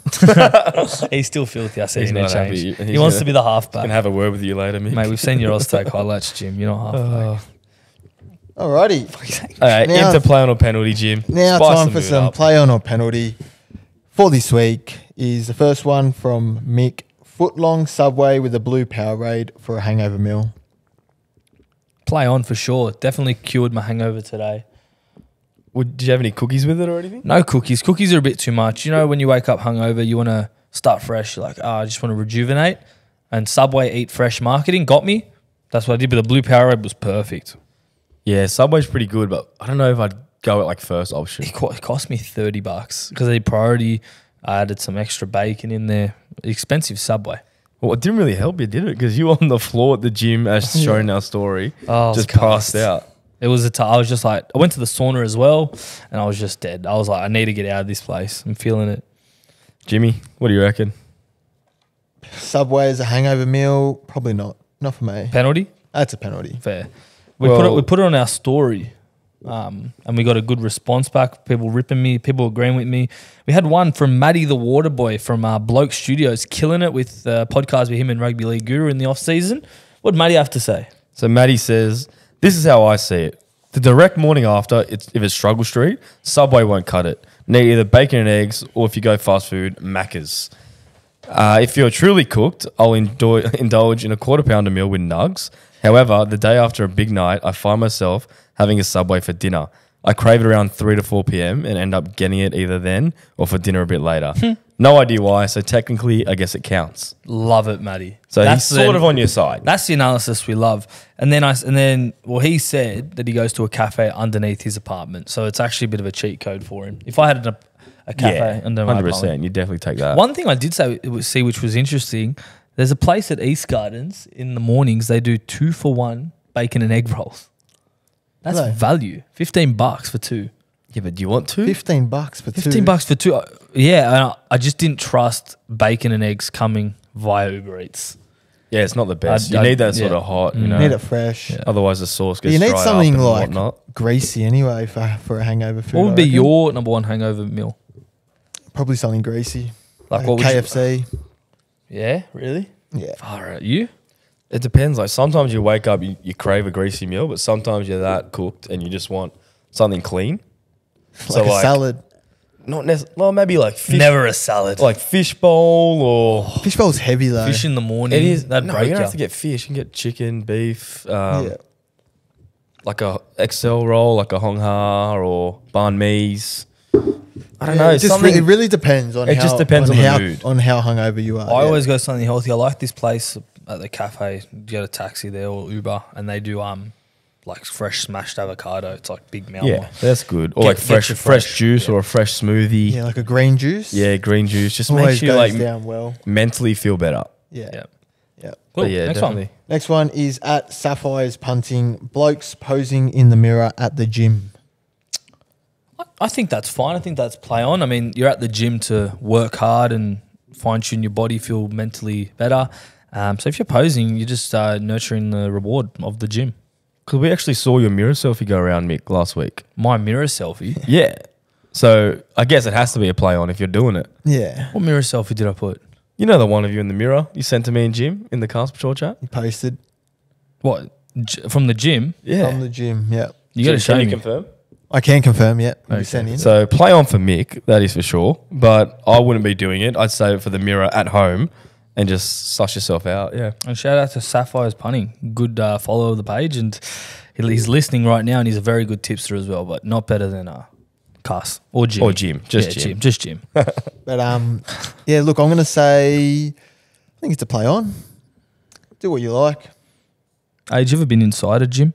He's still filthy. I see He's not interchange. happy. He wants gonna- to be the halfback. Can have a word with you later, mate. Mate, we've seen your Oztag highlights, Jim. You're not halfback. Oh. Alrighty. All right, Now- into play on a penalty, Jim. Now Spice time for some up. play on or penalty for this week. Is the first one from Mick Footlong Subway with a blue Powerade for a hangover meal. Play on for sure. Definitely cured my hangover today. Would, did you have any cookies with it or anything? No cookies. Cookies are a bit too much. You know, when you wake up hungover, you want to start fresh. You're like, oh, I just want to rejuvenate. And Subway Eat Fresh marketing got me. That's what I did. But the blue Powerade was perfect. Yeah, Subway's pretty good, but I don't know if I'd go at like first option. It, co- it cost me 30 bucks because they priority. I added some extra bacon in there. Expensive Subway. Well, it didn't really help you, did it? Because you were on the floor at the gym, as shown in our story, Oh, just passed out. It was a t- I was just like, I went to the sauna as well, and I was just dead. I was like, I need to get out of this place. I'm feeling it. Jimmy, what do you reckon? Subway is a hangover meal. Probably not. Not for me. Penalty? That's a penalty. Fair. We put it. We put it on our story, um, and we got a good response back. People ripping me, people agreeing with me. We had one from Matty the Water Boy from uh, Bloke Studios, killing it with uh, podcast with him and Rugby League Guru in the off season. What did Matty have to say? So Maddie says, This is how I see it. The direct morning after, it's, if it's Struggle Street, Subway won't cut it. Need either bacon and eggs, or if you go fast food, Macca's. Uh, if you're truly cooked, I'll indul- indulge in a quarter pounder meal with nugs. However, the day after a big night, I find myself having a Subway for dinner. I crave it around 3 to 4 p.m. and end up getting it either then or for dinner a bit later. no idea why, so technically, I guess it counts. Love it, Matty. So That's he's sort the- of on your side. That's the analysis we love. And then I s- and then well, he said that he goes to a cafe underneath his apartment, so it's actually a bit of a cheat code for him. If I had a, a cafe yeah, under my 100%. apartment, You definitely take that. one thing I did say see, which was interesting, there's a place at East Gardens in the mornings they do two for one bacon and egg rolls. That's Hello. value. Fifteen bucks for two. Yeah, but do you want to? Fifteen bucks for two. Fifteen bucks for two. Uh, Yeah, I, I just didn't trust bacon and eggs coming via Uber Eats. Yeah, it's not the best. I'd- you I'd- need that sort yeah. of hot, you Mm. know. Need it fresh. Yeah. Otherwise, the sauce gets you need something up and like whatnot. greasy anyway for for a hangover food. What would I be reckon. your number one hangover meal? probably something greasy, Like, like, what would you- KFC. Yeah, really? yeah, Far out. You? It depends. Like sometimes you wake up, you, you crave a greasy meal, but sometimes you're that cooked and you just want something clean. So, like a like- salad. Not necessarily. Well, maybe like fish, Never a salad. like fish bowl or Fish bowl's heavy though. fish in the morning. it is. That'd no, break you don't you. have to get fish. You can get chicken, beef, um, yeah, like a XL roll, like a hong ha or banh mi's. I don't know. It, just something. re- it really depends on. It how, just depends on the how, mood. on how hungover you are. I yeah. always go something healthy. I like this place at the cafe. You get a taxi there or Uber, and they do um like fresh smashed avocado. It's like big mouth. yeah, that's good. Or Get- like get fresh, your fresh, fresh- juice yeah. or a fresh smoothie. yeah, like a green juice. Yeah, green juice just always makes you goes like down well. mentally feel better. Yeah, Yeah. yeah. Cool. But yeah, Next definitely. one. Next one is at Sapphire's punting. Blokes posing in the mirror at the gym. I- I think that's fine. I think that's play on. I mean, you're at the gym to work hard and fine tune your body, feel mentally better. Um, so if you're posing, you're just uh, nurturing the reward of the gym. Because we actually saw your mirror selfie go around, Mick, last week. My mirror selfie. Yeah. So I guess it has to be a play on if you're doing it. Yeah, What mirror selfie did I put? You know the one of you in the mirror you sent to me and Jim in the Cast Patrol chat? he posted What G- from the gym? Yeah. from the gym. Yeah, You got to Jim, show can you me. confirm? I can confirm. Yeah, Okay. you sent in. So play on for Mick, that is for sure. But I wouldn't be doing it. I'd save it for the mirror at home and just suss yourself out. Yeah. And shout out to Sapphire's punning. Good uh, follow of the page, and he's listening right now, and he's a very good tipster as well, but not better than uh, Cass or Jim Or Jim, just Jim. just Jim. But um, yeah. Look, I'm gonna say, I think it's a play on. Do what you like. Hey, have you ever been inside a gym?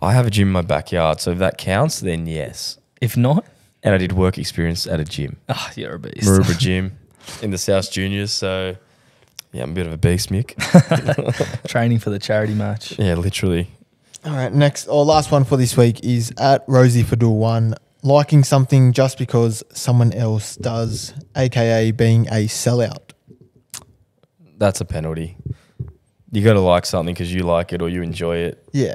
I have a gym in my backyard, so if that counts, then yes. If not, And I did work experience at a gym, ah, you're a beast. Maroubra Gym in the South Juniors. So yeah, I'm a bit of a beast, Mick. Training for the charity match. Yeah, literally. All right, next or last one for this week is at Rosie Fadul one. Liking something just because someone else does, aka being a sellout. That's a penalty. You got to like something because you like it or you enjoy it, Yeah,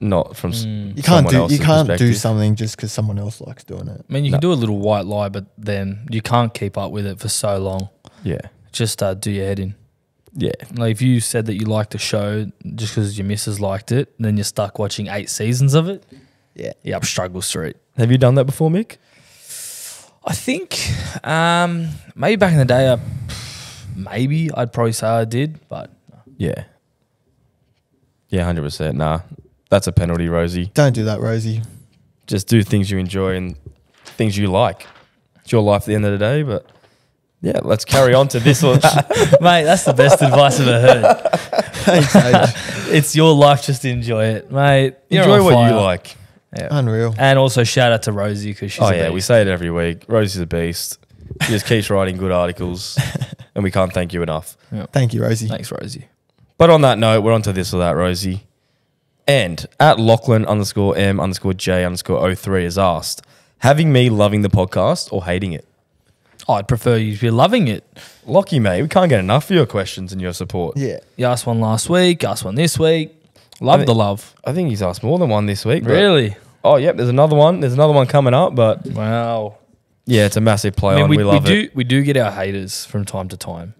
not from s Mm. you can't do you can't do something just because someone else likes doing it. I mean, you No. can do a little white lie, but then you can't keep up with it for so long. Yeah, Just uh, do your head in. Yeah, Like if you said that you liked a show just because your missus liked it, then you're stuck watching eight seasons of it. Yeah, Yeah, up struggle street. Have you done that before, Mick? I think um, maybe back in the day, I, maybe I'd probably say I did, but Yeah, yeah, hundred percent. Nah, that's a penalty, Rosie. don't do that, Rosie. Just do things you enjoy and things you like. It's your life at the end of the day, but yeah, let's carry on to this or that. mate, that's the best advice I've ever heard. It's your life, just enjoy it, mate. You're enjoy on what fire. you like. Yeah. Unreal. And also shout out to Rosie because she's oh a yeah, we beast. say it every week. Rosie's a beast. She just keeps writing good articles, and we can't thank you enough. Thank you, Rosie. Thanks, Rosie. But on that note, we're on to this or that, Rosie. And at Lachlan underscore M underscore J underscore 03 is asked, having me loving the podcast or hating it? I'd prefer you to be loving it. Lockie, mate, we can't get enough of your questions and your support. Yeah, You asked one last week, asked one this week. Love I the love. I think he's asked more than one this week. Really? Oh, yep, there's another one. There's another one coming up, but Wow. yeah, it's a massive play I mean, on. we, We, we, do it. we do get our haters from time to time.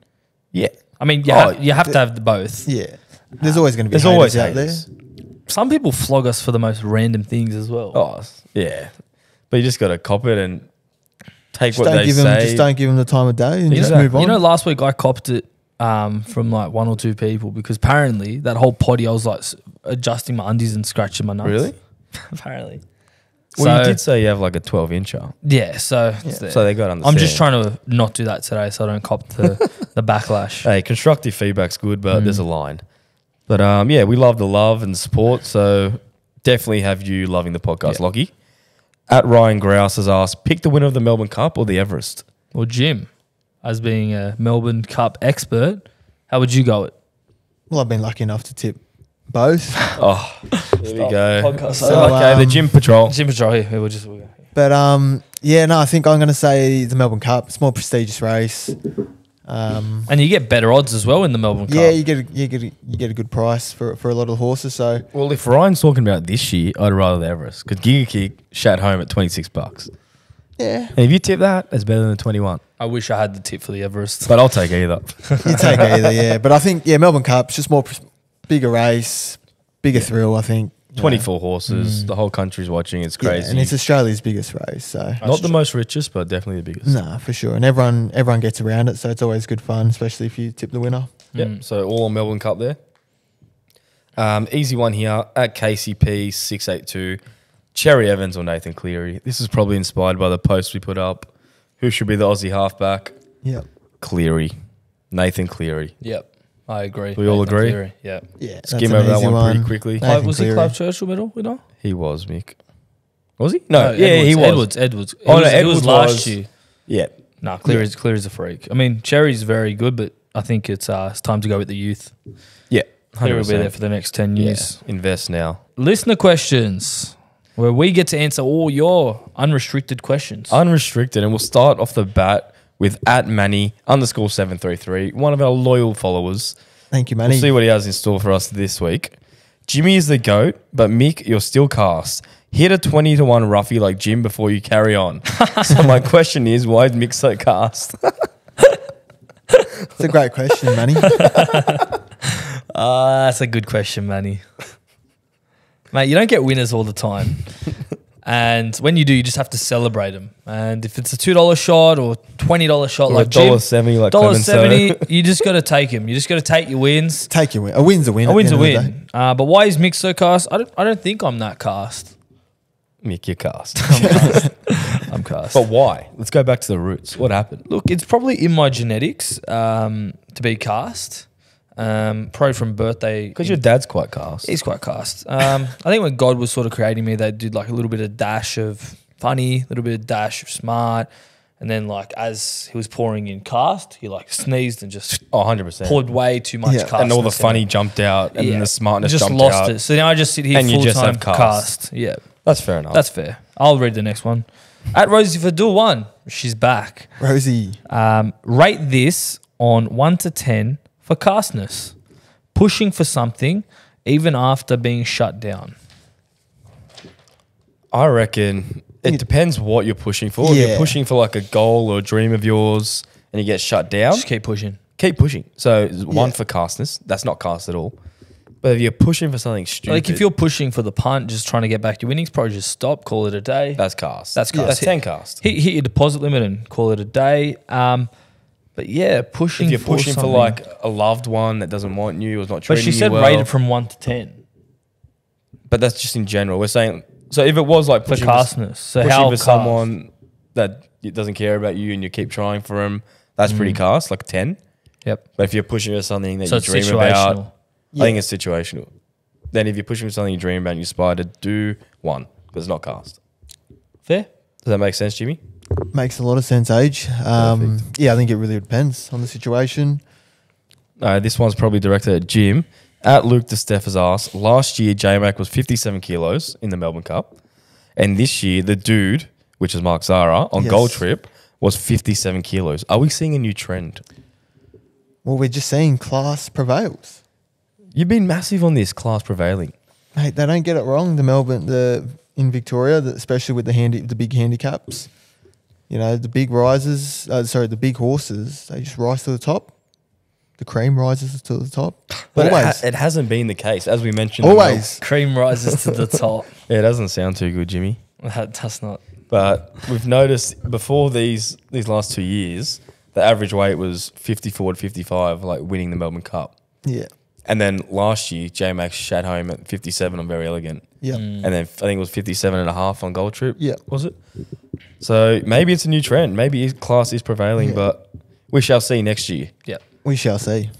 Yeah. I mean, you, Oh, have, you have to have the both. yeah. There's always going to be There's haters always out haters. there. some people flog us for the most random things as well. Oh, yeah. But you just got to cop it and take Just what don't they give say. them. Just don't give them the time of day and you just know, move on. you know, last week I copped it um, from like one or two people because apparently that whole potty I was like adjusting my undies and scratching my nuts. Really? apparently. Well, So- you did say you have like a 12 incher. Yeah. So, Yeah. So they got understand. I'm just trying to not do that today so I don't cop the, the backlash. Hey, constructive feedback's good, but Mm. there's a line. But um, yeah, we love the love and support. So definitely have you loving the podcast, Yeah. Lockie. At Ryan Grouse has asked, pick the winner of the Melbourne Cup or the Everest. Well, Jim, as being a Melbourne Cup expert, how would you go it? well, I've been lucky enough to tip both, Oh, here we go. Podcast. So, So, okay, the um, gym patrol. Jim Patrol here. We'll just we'll go. but um, yeah, no, I think I'm going to say the Melbourne Cup. It's a more prestigious race. Um, And you get better odds as well in the Melbourne Cup. yeah, you get a, you get a, you get a good price for for a lot of the horses. So Well, if Ryan's talking about this year, I'd rather the Everest because Giga Kick shat home at 26 bucks. yeah, And if you tip that, it's better than 21. I wish I had the tip for the Everest. But I'll take either. you take either. Yeah, but I think yeah, Melbourne Cup's just more pres- bigger race, bigger thrill. I think you know. 24 horses. The whole country's watching. It's Yeah, crazy. and it's Australia's biggest race. So Not the most richest, but definitely the biggest. nah, for sure. And everyone everyone gets around it, so it's always good fun, especially if you tip the winner. Yep. Mm. So all on Melbourne Cup there. Um, easy one here at KCP six eight two. Cherry Evans or Nathan Cleary. This is probably inspired by the post we put up. Who should be the Aussie halfback? Yeah, Cleary. Nathan Cleary. Yep, I agree. We all agree? Cleary, Yeah. yeah. that's Skim an over that easy one, pretty quickly. Nathan Clive, was he Cleary. Clive Churchill medal winner? He was Mick. Was he? No, yeah, Edwards, he was. Edwards. Edwards. It Oh, no, was, it Edwards was last was- year. Yeah. Nah, Cleary's Cleary's a freak. I mean, Cherry's very good, but I think it's uh, it's time to go with the youth. Yeah. Cleary will be there for the next ten Yeah. years. Invest now. Listener questions, where we get to answer all your unrestricted questions. Unrestricted, and we'll start off the bat with at Manny underscore seven three three, one of our loyal followers. Thank you, We'll Manny. see what he has in store for us this week. Jimmy is the goat, but Mick, you're still cast. Hit a twenty to one roughie like Jim before you carry on. so my question is, why is Mick so cast? It's a great question, Manny. Ah, that's a good question, Manny. Mate, you don't get winners all the time. And when you do, you just have to celebrate them. And if it's a $2 shot or $20 shot Or like a dollar seventy like dollar seventy, you just got to take him. You just got to take your wins. Take your win. A win's a win. A win's a end of the day. win. Uh, but why is Mick so cast? I don't, I don't think I'm that cast. Mick, you're cast. I'm cast. but why? Let's go back to the roots. What happened? Look, it's probably in my genetics um, to be cast. Um, probably from birthday. Because your dad's quite cast. He's quite cast. Um, I think when God was sort of creating me, they did like a little bit of dash of funny, a little bit of dash of smart, and then like as he was pouring in cast, he like sneezed and just Oh, 100%. poured way too much cast. and all the funny jumped out, and Yeah. the smartness just jumped lost out. it. So now I just sit here And you full just time have cast. cast. Yeah, That's fair enough. that's fair. I'll read the next one. At Rosie for Dual One, she's back. Rosie. Um, rate this on one to ten for castness. Pushing for something even after being shut down. I reckon it depends what you're pushing for. If Yeah. you're pushing for like a goal or a dream of yours and you get shut down, Just keep pushing. keep pushing. So one Yeah. for castness, that's not cast at all. But if you're pushing for something stupid, Like if you're pushing for the punt, just trying to get back your winnings, probably just stop, call it a day. that's cast. That's cast. That's ten cast. hit, hit your deposit limit and call it a day. Um, but yeah, pushing. If you're for pushing for something. like a loved one that doesn't want you or is not but treating she said well, rated from one to ten but that's just in general. We're saying so if it was like for pushing for, castness. So pushing how for cast? someone that doesn't care about you and you keep trying for them, that's pretty cast, like ten. Yep. But if you're pushing for something that Mm. So you dream situational. about, I think it's situational. Then if you're pushing for something you dream about and you aspire to do one, because it's not cast. Fair. Does that make sense, Jimmy? Makes a lot of sense, age. Um, yeah, I think it really depends on the situation. Uh, this one's probably directed at Jim. At Luke DeSteph has asked, last year J Mac was 57 kilos in the Melbourne Cup. And this year, the dude, which is Mark Zahra, on Yes. Gold Trip, was 57 kilos. Are we seeing a new trend? Well, we're just seeing class prevails. You've been massive on this class prevailing. Mate, they don't get it wrong. The Melbourne, the in Victoria, the, especially with the handy, the big handicaps. You know, the big rises, Uh, sorry, the big horses. They just rise to the top. the cream rises to the top. But it, Always. ha- it hasn't been the case, as we mentioned. Always. Cream rises to the top. Yeah, it doesn't sound too good, Jimmy. That does not. But we've noticed before these these last two years, the average weight was 54 to 55, like winning the Melbourne Cup. Yeah. And then last year, J Max shat home at 57 on Verry Elegant. Yeah. Mm. And then I think it was 57 and a half on Gold Trip. Yeah. Was it? So maybe it's a new trend. Maybe class is prevailing, Yeah. but we shall see next year. Yeah. We shall see.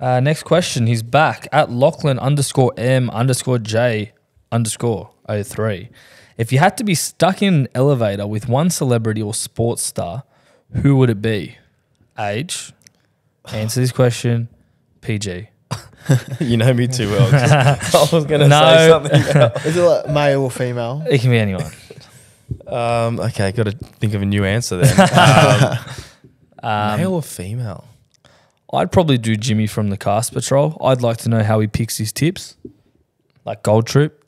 Uh, next question. He's back at Lachlan underscore M underscore J underscore 03. If you had to be stuck in an elevator with one celebrity or sports star, who would it be? Age. Answer this question. PG. you know me too well. I was going to No. say something. else. Is it like male or female? It can be anyone. Um, okay, got to think of a new answer then. Um, Um, male or female? I'd probably do Jimmy from the Cast Patrol. I'd like to know how he picks his tips, like Gold Trip.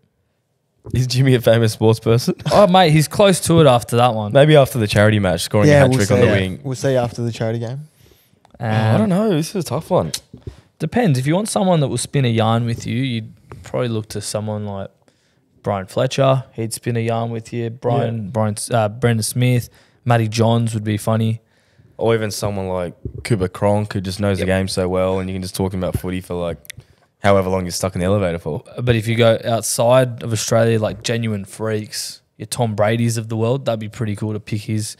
Is Jimmy a famous sports person? Oh, mate, he's close to it after that one. Maybe after the charity match, scoring a yeah, hat we'll trick on the Yeah. wing. We'll see after the charity game. Oh, I don't Um, know. This is a tough one. Depends. If you want someone that will spin a yarn with you, you'd probably look to someone like Bryan Fletcher. He'd spin a yarn with you. Brian, Brian, uh, Brendan Smith, Matty Johns would be funny. Or even someone like Cooper Cronk who just knows the game so well and you can just talk about footy for like however long you're stuck in the elevator for. But if you go outside of Australia, like genuine freaks, your Tom Brady's of the world, that'd be pretty cool to pick his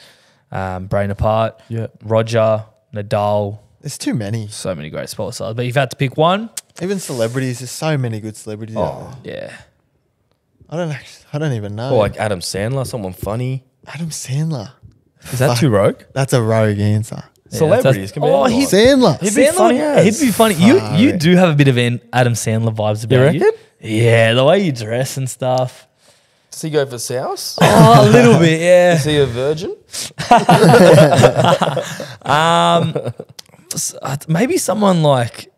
um, brain apart. Yeah. Roger, Nadal, There's too many. so many great sports stars. But you've had to pick one, Even celebrities. There's so many good celebrities. out there. yeah. I don't actually, I don't even know. Or like Adam Sandler, someone funny. Adam Sandler. Is that too rogue? That's a rogue answer. Yeah, Celebrities that's- can be Oh, anyone. he's- Sandler. He'd be Sandler, funny as. He'd be funny. You Fuck. you do have a bit of an Adam Sandler vibes about You you. Yeah, the way you dress and stuff. Does he go for South? Oh, a little bit, yeah. Is he a virgin? Um, s- maybe someone like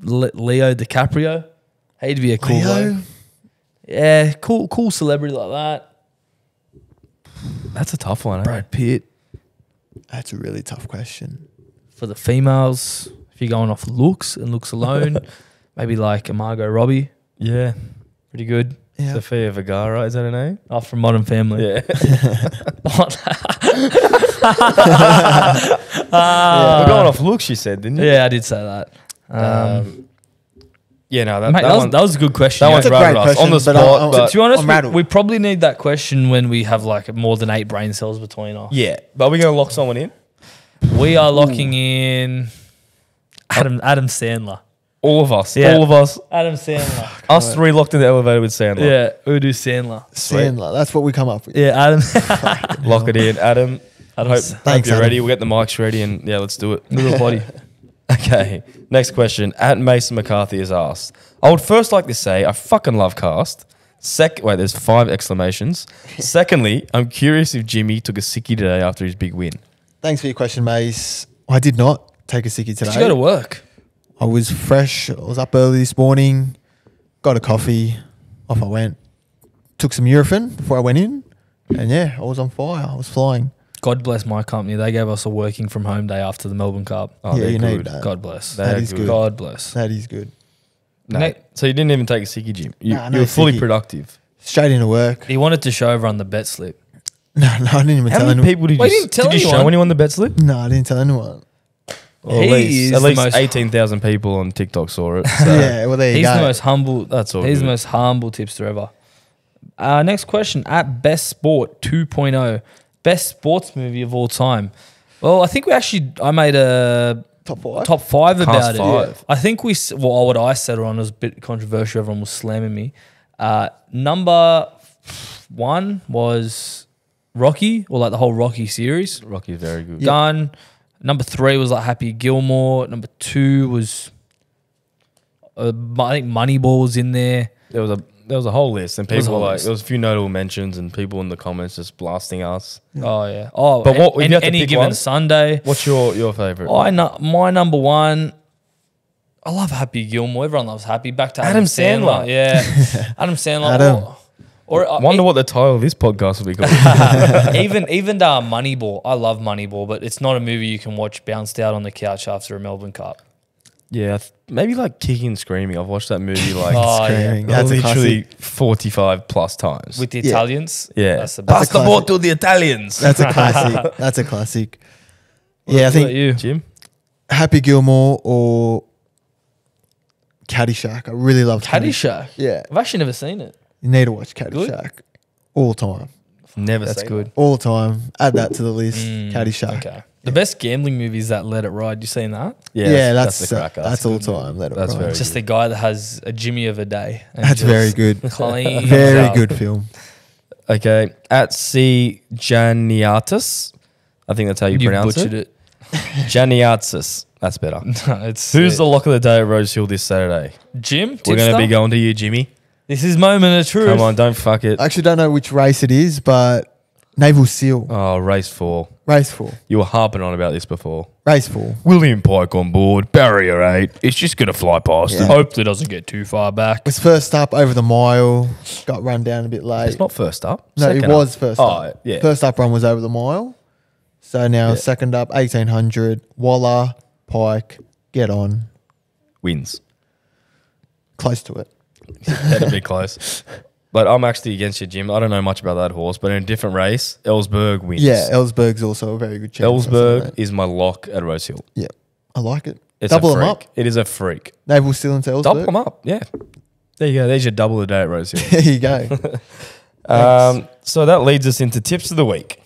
Leo DiCaprio. He'd be a cool. Leo? bloke. Yeah, cool, cool celebrity like that. That's a tough one. Eh? Brad Pitt That's a really tough question. for the females. If you're going off looks and looks alone, maybe like a Margot Robbie. Yeah. Pretty good. Yeah. Sofia Vergara, is that her name? Oh, from Modern Family. Yeah. What? We're going off looks, you said, didn't you? yeah, I did say that. Um, Um, yeah, no, that, mate, that, that, was, one, that was a good question. that yeah. one's That's a great rattled us on the question, but spot. I'll- But, to be honest, we, we probably need that question when we have like more than eight brain cells between us. yeah, but are we going to lock someone in? We are locking in Adam Adam Sandler. All of us. Yeah. All of us. Adam Sandler. Us three locked in the elevator with Sandler. yeah, we'll do Sandler. Sandler. That's what we come up with. Yeah, Adam. Lock it in. Adam, I hope, hope Thanks, you're Adam. ready. We'll get the mics ready and yeah, let's do it. Body. Okay, next question. At Mason McCarthy is asked. I would first like to say I fucking love cast. Sec wait, there's five exclamations. Secondly, I'm curious if Jimmy took a sickie today after his big win. Thanks for your question, Mace. I did not take a sickie today. Did you go to work? I was fresh. I was up early this morning. Got a coffee. Off I went. Took some Nurofen before I went in. And yeah, I was on fire. I was flying. God bless my company. They gave us a working from home day after the Melbourne Cup. Oh, Yeah, they're you need that. God bless. They're That is good. God bless. That is good. No. Ne- so you didn't even take a sickie, Jim. You, Nah, you were fully sickie. productive. Straight into work. He wanted to show everyone the bet slip. No, no, I didn't even How tell many anyone. people did Wait, you, you didn't tell did you show anyone? anyone the bet slip? No, I didn't tell anyone. Well, He at least, is at the least most- 18,000 people on TikTok saw it. So. yeah, well there you He's go. the most humble. That's all He's good. the most humble tipster ever. Uh, next question at Best Sport 2.0, best sports movie of all time. Well, I think we actually I made a Top five. top five about it. five. I think we s- well what I settled on was a bit controversial. Everyone was slamming me. Uh, number one was Rocky, or like the whole Rocky series. Rocky's very good. Done. Number three was like Happy Gilmore. Number two was uh, I think Moneyball was in there. There was a there was a whole list, and There was a people whole like list. there was a few notable mentions, and people in the comments just blasting us. Oh yeah. Oh, But what- if any, you had to any pick given one? Sunday. What's your your favorite? I know my number one. I love Happy Gilmore. Everyone loves Happy. Back to Adam, Adam Sandler. Sandler. Yeah, Adam Sandler. Adam. Or, or uh, Wonder what the title of this podcast will be called. even even uh, Moneyball. I love Moneyball, but it's not a movie you can watch bounced out on the couch after a Melbourne Cup. Yeah, th- maybe like kicking and screaming. I've watched that movie like Oh, yeah. Screaming. That's a literally 45 plus times. With the Yeah. Italians. Yeah. That's the That's best. a classic. to the Italians. That's a classic. That's a classic. Yeah, I What think about you. Jim? Happy Gilmore or Caddyshack. I really love Caddyshack. Yeah, I've actually never seen it. you need to watch Caddyshack all the time. Never That's seen good. All the time. Add that to the list. Mm, Caddyshack. Okay. The best gambling movie is that Let It Ride. You seen that? Yeah, Yeah, that's the cracker. that's, That's all time. Let it That's ride. very just good. a guy that has a Jimmy of a day. and That's very good. Very good film. Okay. At C. Janiatis. I think that's how you, You pronounce butchered it. it. Janiatis. That's better. No, it's Who's the it. lock of the day at Rose Hill this Saturday? Jim? We're going to be going to you, Jimmy. This is moment of truth. Come on, don't fuck it. I actually don't know which race it is, but Naval Seal. Oh, race four. Race four. You were harping on about this before. Race four. William Pike on board, barrier eight. It's just going to fly past. Yeah. Hopefully, it doesn't get too far back. Was first up over the mile. Got run down a bit late. It's not first up. no, second it was up. first Oh, up. yeah. First up run was over the mile. So now Yeah. second up, 1800. Waller, Pike, get on. Wins. Close to it. That'd be close. But I'm actually against you, Jim. I don't know much about that horse, but in a different race, Ellsberg wins. Yeah, Ellsberg's also a very good chance. Ellsberg is my lock at Rose Hill. Yeah, I like it. It's Double them up. It is a freak. Naval Seal into Ellsberg. Double them up. Yeah. There you go. There's your double a day at Rose Hill. there you go. um, so that leads us into tips of the week.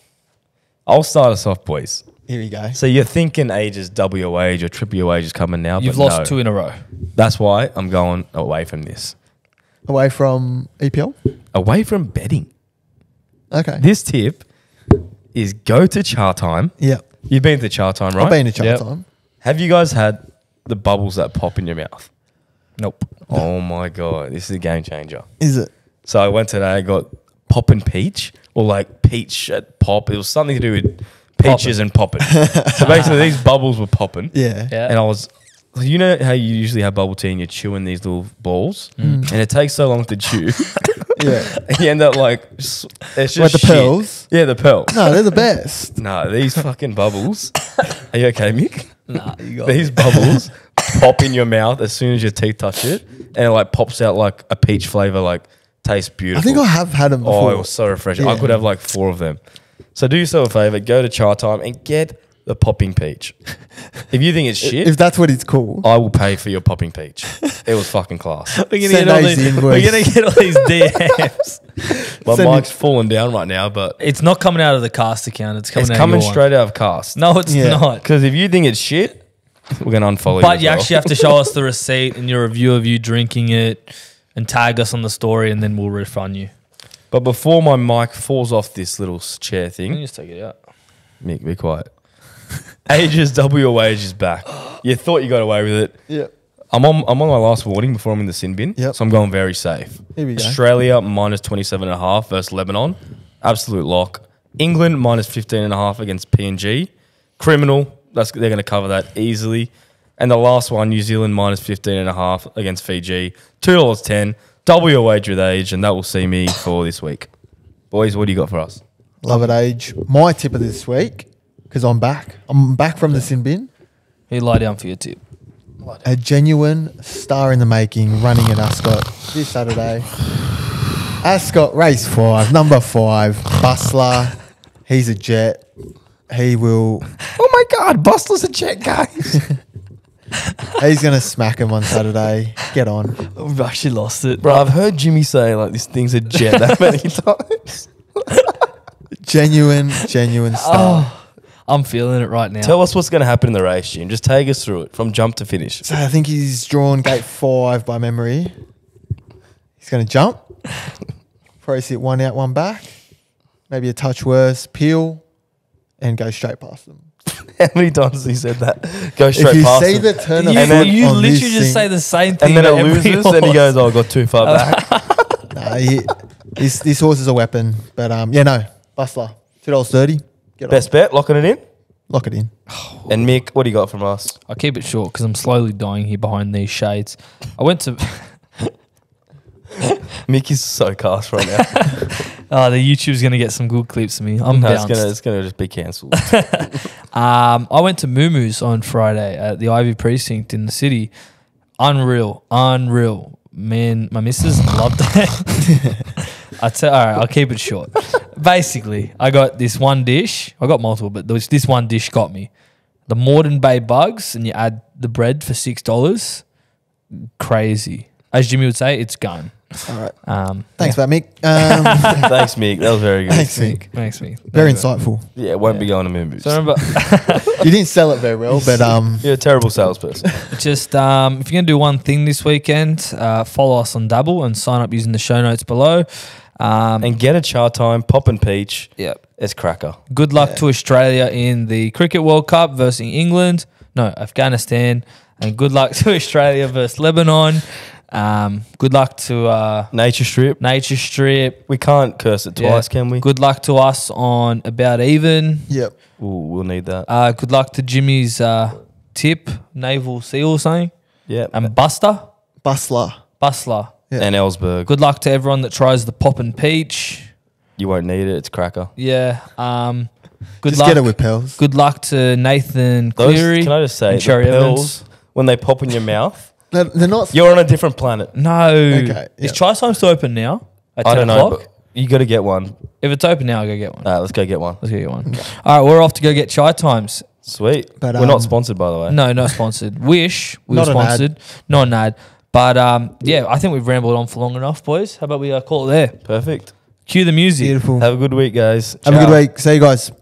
I'll start us off, boys. Here you go. So you're thinking ages W age or triple your age is coming now. You've but lost no. two in a row. That's why I'm going away from this. Away from EPL. Away from betting. Okay. This tip is go to Chatime. yeah, You've been to Chatime, right? I've been to chart Yep. time. Have you guys had the bubbles that pop in your mouth? Nope. Oh my god, this is a game changer. Is it? So I went today, I got pop and peach, or like peach at pop. It was something to do with peaches and popping. so basically, these bubbles were popping, Yeah. Yeah. and I was, you know how you usually have bubble tea and you're chewing these little balls, Mm. and it takes so long to chew, Yeah. you end up like, it's just What the shit. pearls? Yeah, the pearls. No, they're the best. No, these fucking bubbles. Are you okay, Mick? Nah, you got These bubbles pop in your mouth as soon as your teeth touch it, and it like pops out like a peach flavor. Like tastes beautiful. I think I have had them Oh, it was so refreshing. I could have like four of them. So do yourself a favor, go to Chatime and get the popping peach. if you think it's shit, if that's what it's called. I will pay for your popping peach. It was fucking class. We're gonna, Send get all Ace these, we're invoice. gonna get all these DMs. My Send mic's falling down right now, but it's not coming out of the cast account. It's coming it's out coming of your straight out of cast. One. No, it's Yeah. not. Because if you think it's shit, we're gonna unfollow you. But as you well. actually have to show us the receipt and your review of you drinking it, and tag us on the story, and then we'll refund you. But before my mic falls off this little s- chair You can thing, just take it out. Mick, be quiet. Ages W Age is back. You thought you got away with it. Yeah. I'm on I'm on my last warning before I'm in the sin bin. Yep. So I'm going very safe. Here we go. Australia minus 27 and a half versus Lebanon. Absolute lock. England minus 15 and a half against PNG. Criminal. That's they're going to cover that easily. And the last one, New Zealand minus 15 and a half against Fiji. $2.10. Double your wage with age, and that will see me for this week. Boys, what do you got for us? Love it, age. My tip of this week, because I'm back. I'm back from the sin bin. You lie down for your tip. A genuine star in the making running at Ascot this Saturday. Ascot race five, number five, Bustler. He's a jet. He will. Oh my God, Bustler's a jet, guys. He's gonna smack him on Saturday. Get on. We've actually lost it. Bro, I've heard Jimmy say like this thing's a jet that many times. Genuine, genuine star. Oh, I'm feeling it right now. Tell us what's going to happen in the race, Jim. Just take us through it from jump to finish. So I think he's drawn gate five by memory. He's going to jump. Probably sit one out, one back. Maybe a touch worse. Peel and go straight past them. How many times has he said that? Go straight if you past see him. the turn of you And foot then- you on literally this just thing- say the same thing. and then it about every loses, and he horse. goes, "Oh, I got too far back." Nah, he, this this horse is a weapon. But um, yeah, no, Bustler, two dollars thirty. Get Best bet, locking it in. lock it in. And Mick, what do you got from us? I'll keep it short because I'm slowly dying here behind these shades. I went to Mick is so cast right now. Oh, the YouTube's gonna get some good clips of me. I'm No, it's bounced. gonna it's gonna just be cancelled. Um, I went to Moo on Friday at the Ivy Precinct in the city. Unreal, unreal. Man, my missus loved it. I tell, all right, I'll keep it short. Basically, I got this one dish. I got multiple, but there was this one dish got me. The Moreton Bay bugs, and you add the bread for six dollars. Crazy, as Jimmy would say, it's gone. All right. Um, Thanks for that, Mick. Um, Thanks, Mick. That was very good. thanks, Mick. Thanks, me. Very insightful. Yeah, it won't be going to moon boost. So remember, You didn't sell it very well, but um, You're a terrible salesperson. Just um, if you're gonna do one thing this weekend, uh, follow us on Dabble and sign up using the show notes below. Um, and get a Chatime, pop and peach. yep. It's cracker. Good luck Yeah. to Australia in the Cricket World Cup versus England. No, Afghanistan. And good luck to Australia versus Lebanon. Um, good luck to uh, Nature strip. Nature Strip. We can't curse it Yeah. twice, can we? Good luck to us on About Even. yep. Ooh, we'll need that. Uh, good luck to Jimmy's uh, tip, Naval Seal or something. yeah. And Buster. Bustler. Bustler. Yeah. And Ellsberg. Good luck to everyone that tries the pop and peach. You won't need it. It's cracker. Yeah. Um, good Just luck. get it with Pels. good luck to Nathan Those, Cleary. can I just say, and the Cherry pearls, Evans. when they pop in your mouth, They're, they're not. you're on a different planet. No. Okay, Is yeah. Chatime still open now? At I 10 don't know, o'clock? but you got to get one. If it's open now, I'll go get one. All right, let's go get one. Let's go get one. All right, we're off to go get Chatimes. Sweet. But, We're um, not sponsored, by the way. No, not sponsored. Wish we Not were an ad. sponsored. Not an ad. But um, yeah, I think we've rambled on for long enough, boys. How about we uh, call it there? Perfect. Cue the music. Beautiful. Have a good week, guys. Have a good week. See you guys.